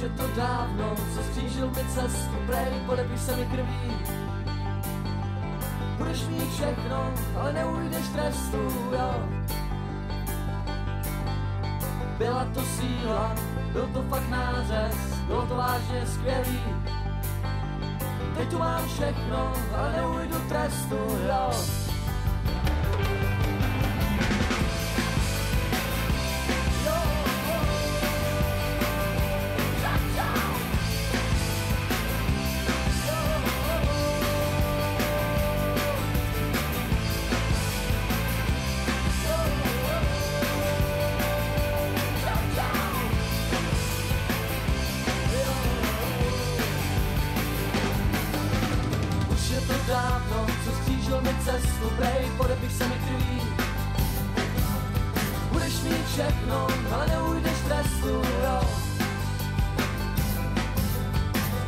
je to dávno, co skřížil mi cestu, prej, podepiš se mi krví. Budeš mít všechno, ale neujdeš trestu, jo. Byla to síla, byl to fakt nářez, bylo to vážně skvělý. Teď tu mám všechno, ale neujdu trestu, jo. Mi cestu, prej, podepiš se mi krví. Budeš mít všechno, ale neujdeš trestu, jo.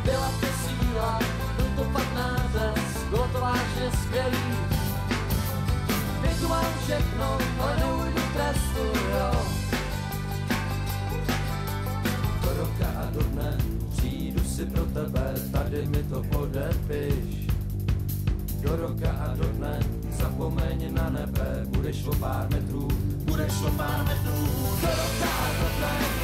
Byla to síla, byl to fakt nářez, bylo to vážně skvělý. Teď tu mám všechno, ale neujdu trestu, jo. Do roka a do dne přijdu si pro tebe, Roka a do dne. Zapomeň na nebe, budeš o pár metrů, budeš o pár metrů. Do roka a do dne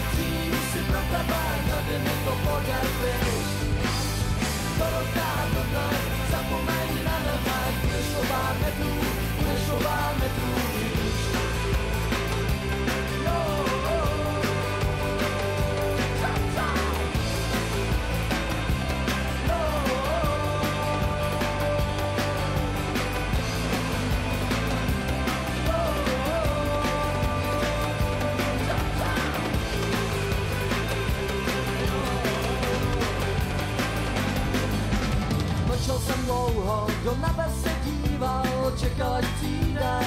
Mlčel jsem dlouho, do nebe se díval, čekal až přijde.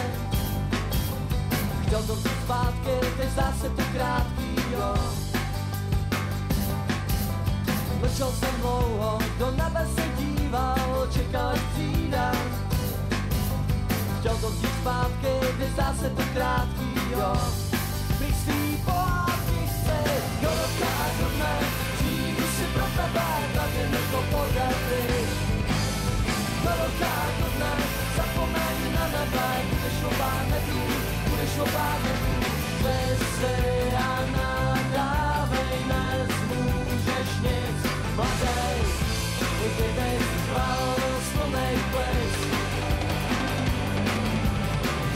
Chtěl to vzít zpátky, teď zdá se to krátký, jo. Mlčel jsem dlouho, do nebe se díval, čekal až přijde. Chtěl to vzít zpátky, teď zdá se to krátký, jo. Bych svý o pár metrů, budeš o pár metrů. Ty si a nadávej, nezmůžeš nic, mladej, kdyby chval slunnej plis.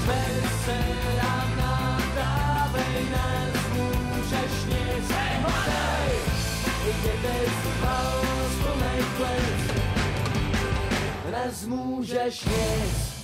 Zvedni se a nadávej, nezmůžeš nic, mladej, i kdyby chval slunnej plis. Nezmůžeš nic.